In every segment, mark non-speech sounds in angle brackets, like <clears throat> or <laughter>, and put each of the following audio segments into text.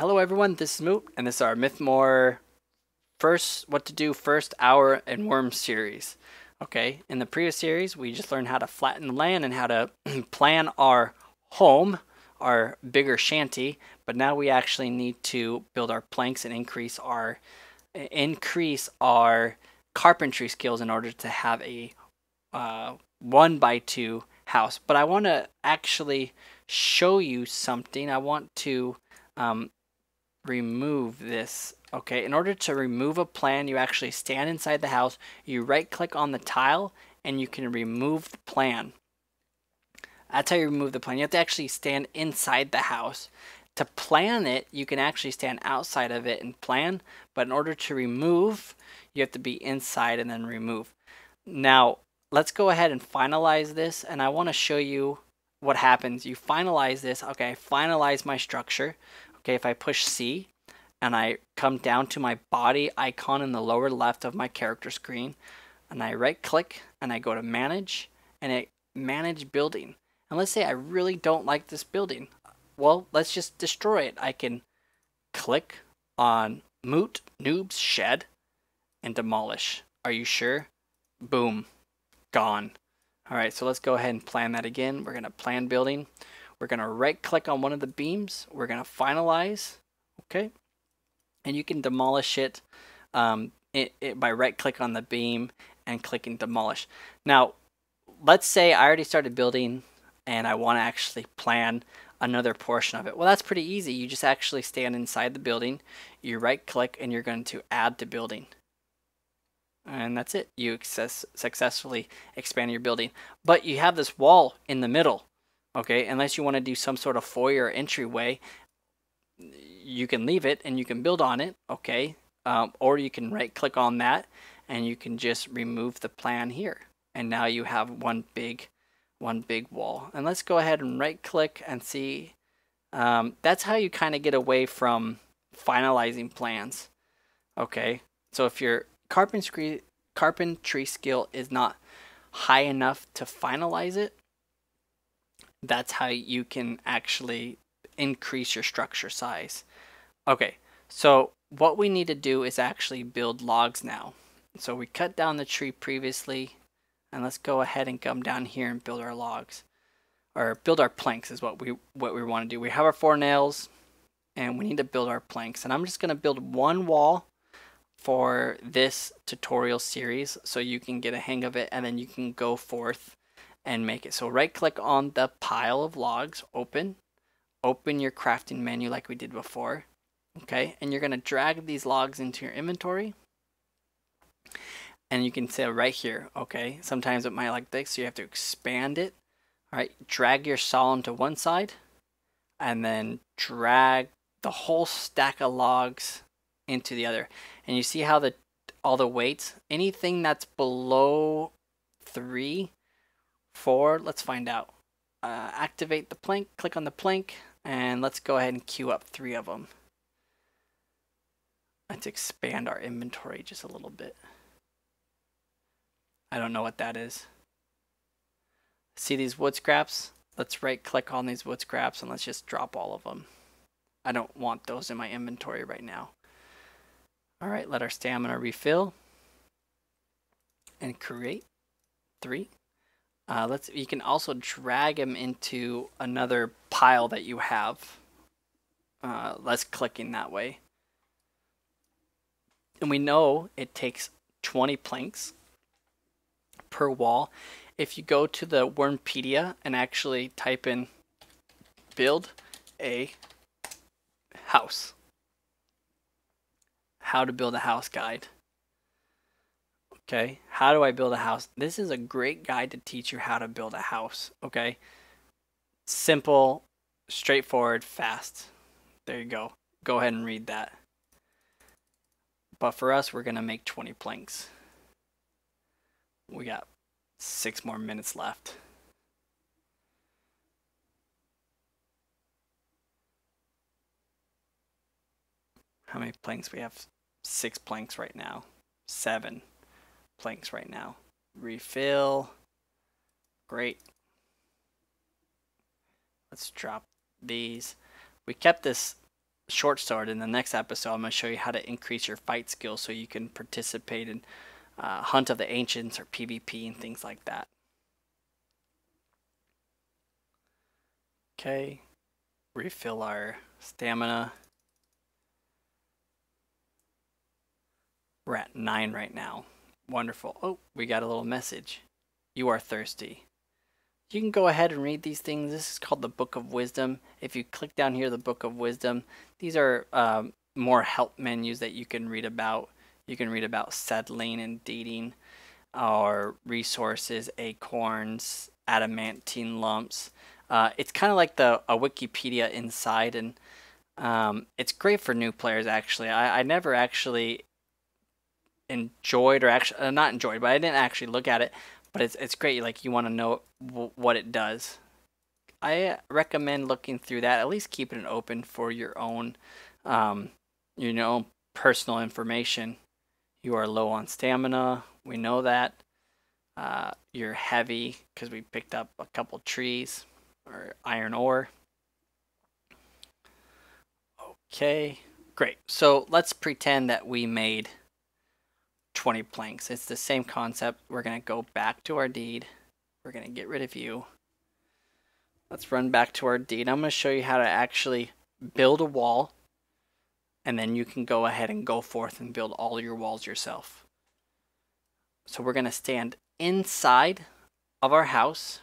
Hello everyone, this is Moot, and this is our Mythmoor first what to do first hour and Wurm series. Okay, in the previous series we just learned how to flatten the land and how to <clears throat> plan our home, our bigger shanty, but now we actually need to build our planks and increase our increase our carpentry skills in order to have a uh, one by two house. But I want to actually show you something. I want to um, remove this. Okay, in order to remove a plan, you actually stand inside the house, you right click on the tile, and you can remove the plan. That's how you remove the plan. You have to actually stand inside the house. To plan it, you can actually stand outside of it and plan, but in order to remove, you have to be inside and then remove. Now, let's go ahead and finalize this, and I want to show you what happens. You finalize this. Okay, I finalize my structure. Okay, if I push C and I come down to my body icon in the lower left of my character screen and I right click and I go to manage and it manage building. And let's say I really don't like this building. Well, let's just destroy it. I can click on Moot Noob's Shed and demolish. Are you sure? Boom. Gone. All right, so let's go ahead and plan that again. We're going to plan building. We're going to right click on one of the beams. We're going to finalize. Okay. And you can demolish it, um, it, it by right click on the beam and clicking demolish. Now, let's say I already started building and I want to actually plan another portion of it. Well, that's pretty easy. You just actually stand inside the building, you right click, and you're going to add to building. And that's it. You success successfully expand your building. But you have this wall in the middle okay unless you want to do some sort of foyer entryway you can leave it and you can build on it okay? Um, or you can right click on that and you can just remove the plan here. And now you have one big one big wall. And let's go ahead and right click and see. Um, that's how you kind of get away from finalizing plans okay? So if your carpentry carpentry skill is not high enough to finalize it that's how you can actually increase your structure size. Okay, so what we need to do is actually build logs now. So we cut down the tree previously, and let's go ahead and come down here and build our logs. Or build our planks is what we what we want to do. We have our four nails, and we need to build our planks. And I'm just going to build one wall for this tutorial series so you can get a hang of it and then you can go forth and make it. So right click on the pile of logs, open, open your crafting menu like we did before. Okay, and you're going to drag these logs into your inventory. And you can say right here, okay, sometimes it might like this, so you have to expand it. All right, drag your saw to one side and then drag the whole stack of logs into the other. And you see how the all the weights, anything that's below three four, let's find out. Uh, activate the plank, click on the plank, and let's go ahead and queue up three of them. Let's expand our inventory just a little bit. I don't know what that is. See these wood scraps? Let's right click on these wood scraps and let's just drop all of them. I don't want those in my inventory right now. All right, let our stamina refill and create three. Uh, let's. You can also drag him into another pile that you have. Uh, less clicking that way. And we know it takes 20 planks per wall. If you go to the Wurmpedia and actually type in build a house. How to build a house guide. Okay, how do I build a house? This is a great guide to teach you how to build a house. Okay, simple, straightforward, fast. There you go. Go ahead and read that. But for us, we're going to make 20 planks. We got six more minutes left. How many planks? We have six planks right now. Seven planks right now. Refill. Great. Let's drop these. We kept this short sword. In the next episode, I'm going to show you how to increase your fight skills so you can participate in uh, Hunt of the Ancients or PvP and things like that. Okay, refill our stamina. We're at 9 right now. Wonderful. Oh, we got a little message. You are thirsty. You can go ahead and read these things. This is called the Book of Wisdom. If you click down here, the Book of Wisdom, these are um, more help menus that you can read about. You can read about settling and dating, or resources, acorns, adamantine lumps. Uh, it's kind of like the a Wikipedia inside, and um, it's great for new players. Actually, I, I never actually enjoyed or actually uh, not enjoyed, but I didn't actually look at it. But it's it's great. Like you want to know what it does. I recommend looking through that. At least keeping it open for your own, um, you know, personal information. You are low on stamina. We know that. Uh, you're heavy because we picked up a couple trees or iron ore. Okay, great. So let's pretend that we made 20 planks. It's the same concept. We're going to go back to our deed. We're going to get rid of you. Let's run back to our deed. I'm going to show you how to actually build a wall. And then you can go ahead and go forth and build all your walls yourself. So we're going to stand inside of our house.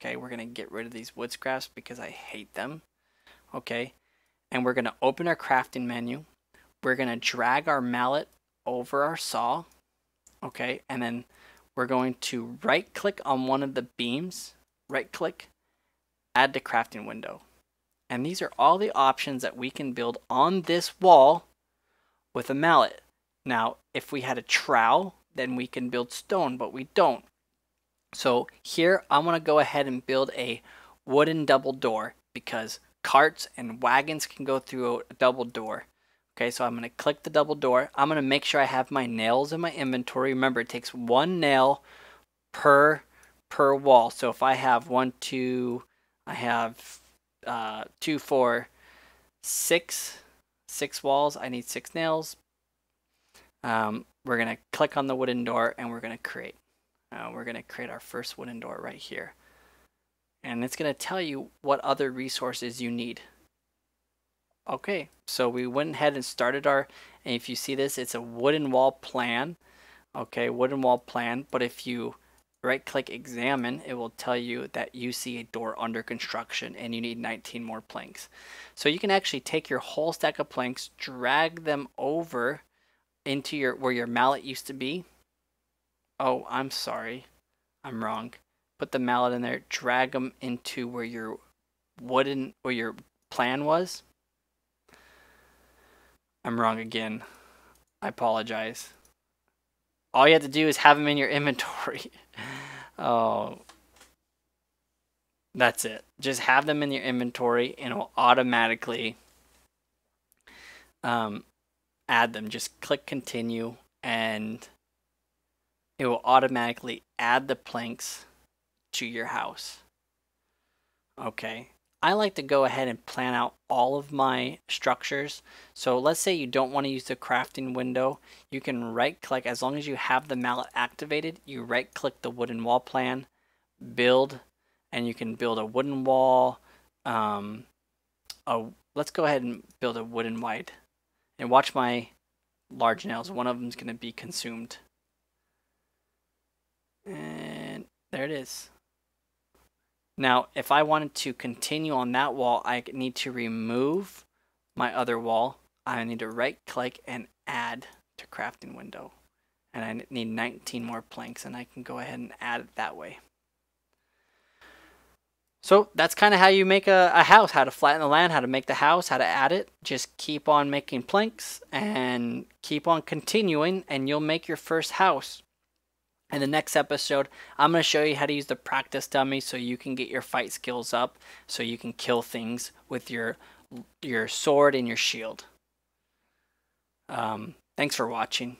Okay, we're going to get rid of these wood scraps because I hate them. Okay, and we're going to open our crafting menu. We're going to drag our mallet over our saw. Okay, and then we're going to right click on one of the beams, right click, add to crafting window. And these are all the options that we can build on this wall with a mallet. Now, if we had a trowel, then we can build stone, but we don't. So here I'm going to go ahead and build a wooden double door because carts and wagons can go through a double door. Okay, so I'm going to click the double door. I'm going to make sure I have my nails in my inventory. Remember, it takes one nail per per wall. So if I have one, two, I have uh, two, four, six, six walls. I need six nails. Um, we're going to click on the wooden door and we're going to create. Uh, we're going to create our first wooden door right here. And it's going to tell you what other resources you need. Okay, so we went ahead and started our, and if you see this, it's a wooden wall plan. Okay, wooden wall plan, but if you right click examine, it will tell you that you see a door under construction and you need 19 more planks. So you can actually take your whole stack of planks, drag them over into your where your mallet used to be. Oh, I'm sorry. I'm wrong. Put the mallet in there, drag them into where your wooden where your plan was. I'm wrong again. I apologize. All you have to do is have them in your <laughs> inventory. oh. That's it. Just have them in your inventory and it'll automatically um, add them. Just click continue and it will automatically add the planks to your house. Okay. I like to go ahead and plan out all of my structures. So let's say you don't want to use the crafting window. You can right click, as long as you have the mallet activated, you right click the wooden wall plan, build, and you can build a wooden wall. Um, a, let's go ahead and build a wooden wide. And watch my large nails. One of them is going to be consumed. And there it is. Now, if I wanted to continue on that wall, I need to remove my other wall. I need to right click and add to crafting window. And I need 19 more planks and I can go ahead and add it that way. So that's kind of how you make a, a house, how to flatten the land, how to make the house, how to add it. Just keep on making planks and keep on continuing and you'll make your first house. In the next episode, I'm going to show you how to use the practice dummy so you can get your fight skills up so you can kill things with your your sword and your shield. Um, thanks for watching.